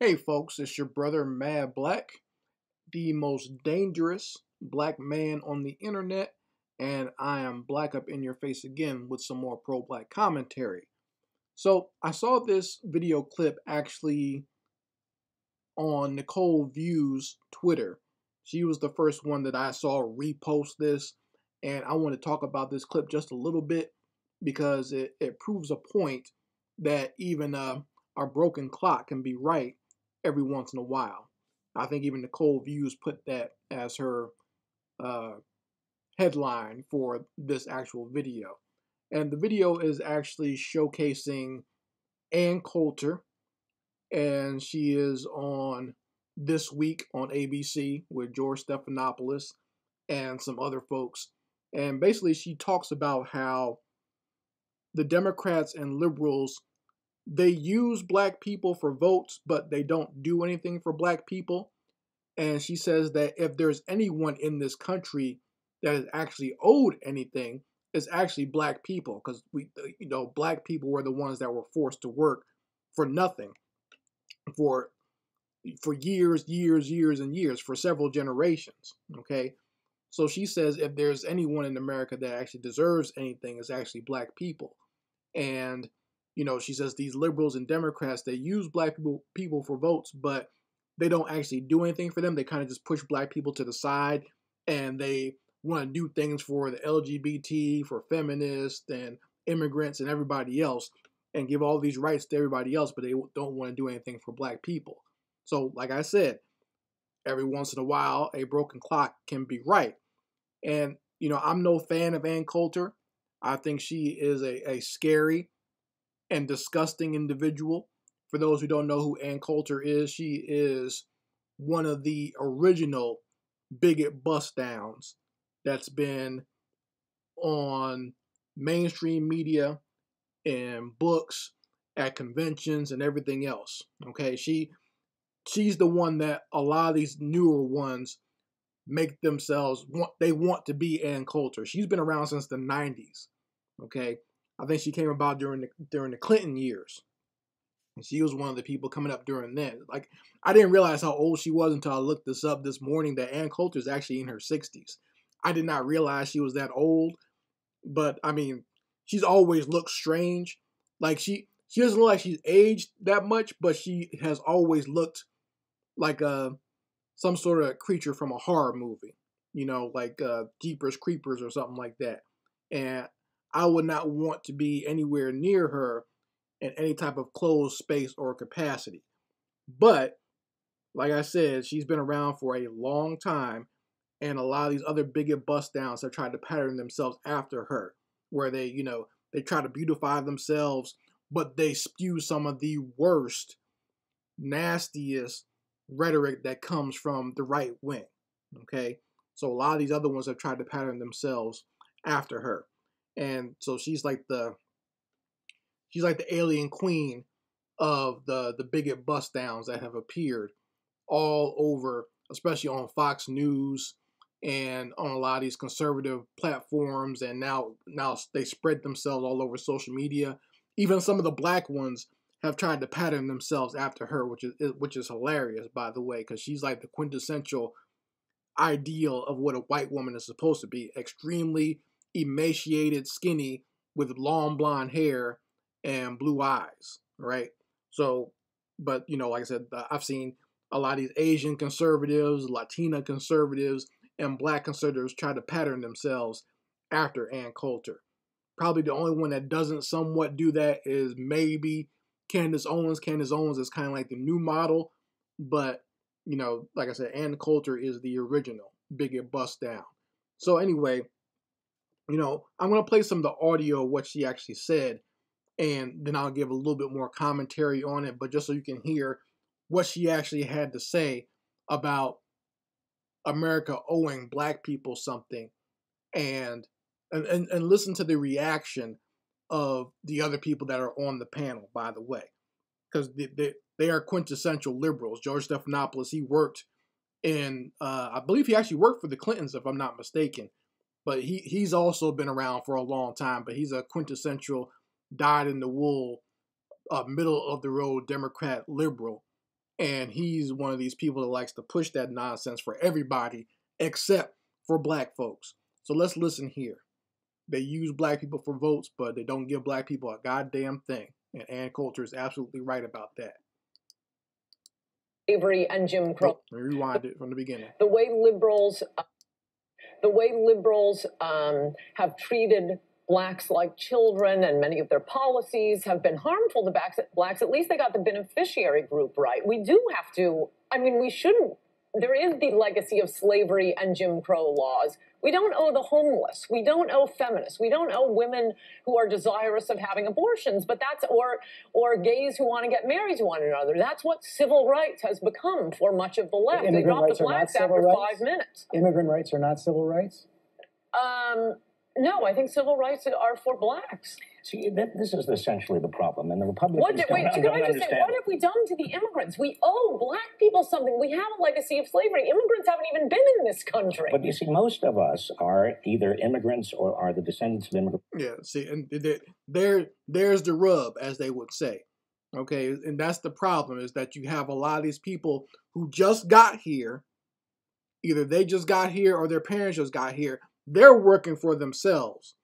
Hey folks, it's your brother Madd Blak, the most dangerous black man on the internet, and I am black up in your face again with some more pro black commentary. So, I saw this video clip actually on Nicole View's Twitter. She was the first one that I saw repost this, and I want to talk about this clip just a little bit because it, it proves a point that even uh, our broken clock can be right every once in a while. I think even Nicole Views put that as her uh, headline for this actual video. And the video is actually showcasing Ann Coulter, and she is on this week on ABC with George Stephanopoulos and some other folks. And basically, she talks about how the Democrats and liberals they use black people for votes, but they don't do anything for black people. And she says that if there's anyone in this country that is actually owed anything, it's actually black people because we, uh, you know, black people were the ones that were forced to work for nothing for for years, years, years, and years for several generations. Okay, so she says if there's anyone in America that actually deserves anything, it's actually black people, and you know, she says these liberals and Democrats they use black people people for votes, but they don't actually do anything for them. They kind of just push black people to the side, and they want to do things for the LGBT, for feminists and immigrants and everybody else, and give all these rights to everybody else, but they don't want to do anything for black people. So, like I said, every once in a while, a broken clock can be right. And, you know, I'm no fan of Ann Coulter. I think she is a, a scary, and disgusting individual. For those who don't know who Ann Coulter is, she is one of the original bigot bust downs that's been on mainstream media and books at conventions and everything else. Okay, she she's the one that a lot of these newer ones make themselves want they want to be Ann Coulter. She's been around since the 90s. Okay? I think she came about during the during the Clinton years. And she was one of the people coming up during then. Like I didn't realize how old she was until I looked this up this morning that Ann Coulter is actually in her 60s. I did not realize she was that old, but I mean, she's always looked strange. Like she she doesn't look like she's aged that much, but she has always looked like a some sort of creature from a horror movie. You know, like uh Jeepers Creepers or something like that. And I would not want to be anywhere near her in any type of closed space or capacity. But, like I said, she's been around for a long time, and a lot of these other bigot bust downs have tried to pattern themselves after her, where they, you know, they try to beautify themselves, but they spew some of the worst, nastiest rhetoric that comes from the right wing. Okay? So a lot of these other ones have tried to pattern themselves after her and so she's like the she's like the alien queen of the the bigot bust downs that have appeared all over, especially on Fox News and on a lot of these conservative platforms and now now they spread themselves all over social media. Even some of the black ones have tried to pattern themselves after her, which is which is hilarious, by the way, because she's like the quintessential ideal of what a white woman is supposed to be: extremely emaciated, skinny, with long blonde hair and blue eyes, right? So, but you know, like I said, uh, I've seen a lot of these Asian conservatives, Latina conservatives, and black conservatives try to pattern themselves after Ann Coulter. Probably the only one that doesn't somewhat do that is maybe Candace Owens. Candace Owens is kind of like the new model, but you know, like I said, Ann Coulter is the original bigot bust down. So anyway, you know, I'm going to play some of the audio of what she actually said, and then I'll give a little bit more commentary on it, but just so you can hear what she actually had to say about America owing black people something and and, and, and listen to the reaction of the other people that are on the panel, by the way, because they, they, they are quintessential liberals. George Stephanopoulos, he worked in, uh, I believe he actually worked for the Clintons, if I'm not mistaken but he he's also been around for a long time. But he's a quintessential dyed in the wool, uh, middle of the road Democrat liberal, And he's one of these people that likes to push that nonsense for everybody except for black folks. So let's listen here. They use black people for votes, but they don't give black people a goddamn thing. And Ann Coulter is absolutely right about that. Slavery and Jim Crow. Rewind it from the beginning. The way liberals, uh, the way liberals um, have treated blacks like children, and many of their policies have been harmful to blacks. At least they got the beneficiary group right. We do have to. I mean, we shouldn't there is the legacy of slavery and Jim Crow laws. We don't owe the homeless. We don't owe feminists. We don't owe women who are desirous of having abortions, but that's or or gays who want to get married to one another. That's what civil rights has become for much of the left. Immigrant they dropped the blacks after rights? five minutes. Immigrant rights are not civil rights. Um, no, I think civil rights are for blacks. See, this is essentially the problem, and the Republicans what did, don't, wait, don't can I just understand. say, what have we done to the immigrants? We owe black people something. We have a legacy of slavery. Immigrants haven't even been in this country. But you see, most of us are either immigrants or are the descendants of immigrants. Yeah, see, and there, there's the rub, as they would say. Okay, and that's the problem is that you have a lot of these people who just got here. Either they just got here or their parents just got here. They're working for themselves.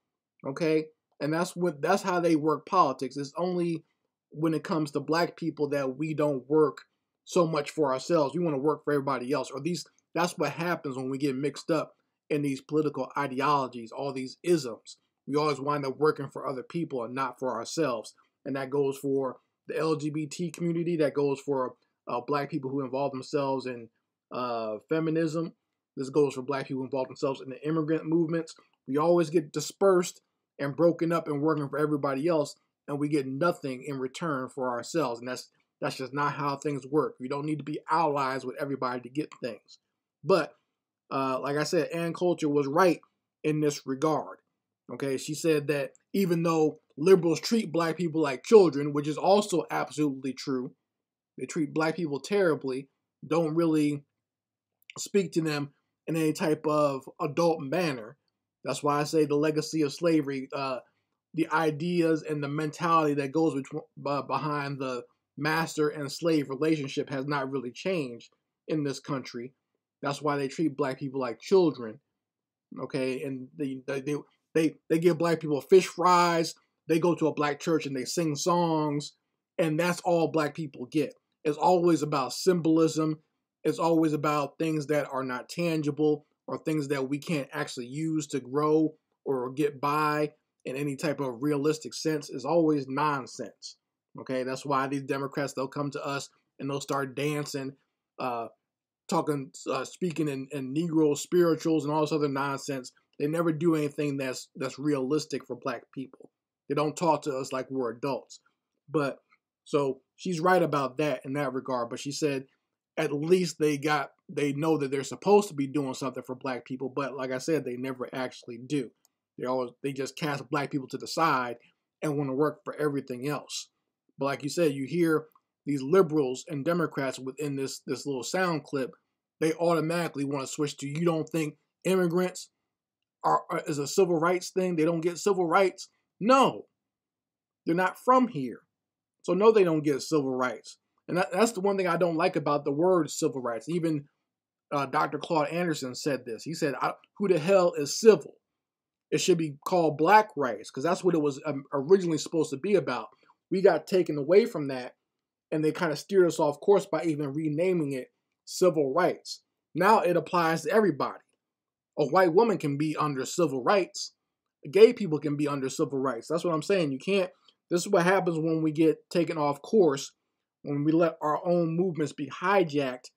Okay, and that's what that's how they work politics. It's only when it comes to black people that we don't work so much for ourselves. We want to work for everybody else. Or these that's what happens when we get mixed up in these political ideologies, all these isms. We always wind up working for other people and not for ourselves. And that goes for the LGBT community, that goes for uh, black people who involve themselves in uh, feminism. This goes for black people who involve themselves in the immigrant movements. We always get dispersed and broken up and working for everybody else, and we get nothing in return for ourselves. And that's that's just not how things work. We don't need to be allies with everybody to get things. But uh, like I said, Ann Coulter was right in this regard. Okay, she said that even though liberals treat black people like children, which is also absolutely true, they treat black people terribly, don't really speak to them in any type of adult manner. That's why I say the legacy of slavery, uh, the ideas and the mentality that goes between, uh, behind the master and slave relationship has not really changed in this country. That's why they treat black people like children. Okay, and they they they they give black people fish fries. They go to a black church and they sing songs, and that's all black people get. It's always about symbolism. It's always about things that are not tangible or things that we can't actually use to grow or get by in any type of realistic sense is always nonsense. Okay, that's why these Democrats they'll come to us and they'll start dancing, uh, talking, uh, speaking in, in Negro spirituals and all this other nonsense. They never do anything that's that's realistic for Black people. They don't talk to us like we're adults. But so she's right about that in that regard. But she said at least they got they know that they're supposed to be doing something for black people, but like I said, they never actually do. They always they just cast black people to the side and want to work for everything else. But like you said, you hear these liberals and Democrats within this this little sound clip, they automatically want to switch to you don't think immigrants are, are is a civil rights thing? They don't get civil rights? No. They're not from here. So no they don't get civil rights. And that, that's the one thing I don't like about the word civil rights. Even uh, Dr. Claude Anderson said this. He said, "Who the hell is civil? It should be called black rights because that's what it was um, originally supposed to be about. We got taken away from that, and they kind of steered us off course by even renaming it civil rights. Now it applies to everybody. A white woman can be under civil rights. Gay people can be under civil rights. That's what I'm saying. You can't. This is what happens when we get taken off course when we let our own movements be hijacked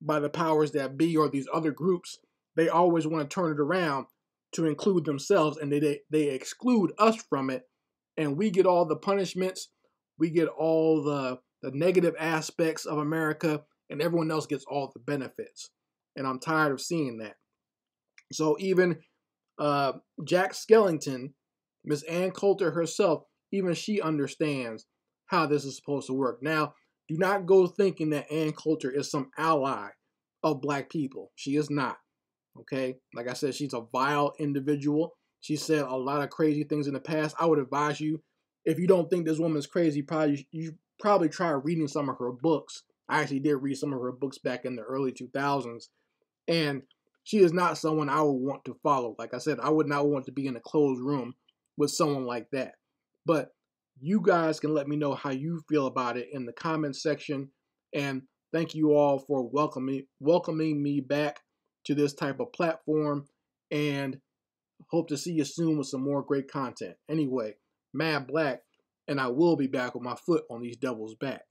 by the powers that be or these other groups, they always want to turn it around to include themselves and they, they exclude us from it. And we get all the punishments, we get all the, the negative aspects of America, and everyone else gets all the benefits. And I'm tired of seeing that. So even uh, Jack Skellington, Miss Ann Coulter herself, even she understands how this is supposed to work. Now, do not go thinking that Ann Coulter is some ally of black people. She is not. Okay? Like I said, she's a vile individual. She said a lot of crazy things in the past. I would advise you, if you don't think this woman's crazy, probably you probably try reading some of her books I actually did read some of her books back in the early 2000s, and she is not someone I would want to follow. Like I said, I would not want to be in a closed room with someone like that. But you guys can let me know how you feel about it in the comments section. And thank you all for welcoming welcoming me back to this type of platform. And hope to see you soon with some more great content. Anyway, Madd Blak, and I will be back with my foot on these devils' back.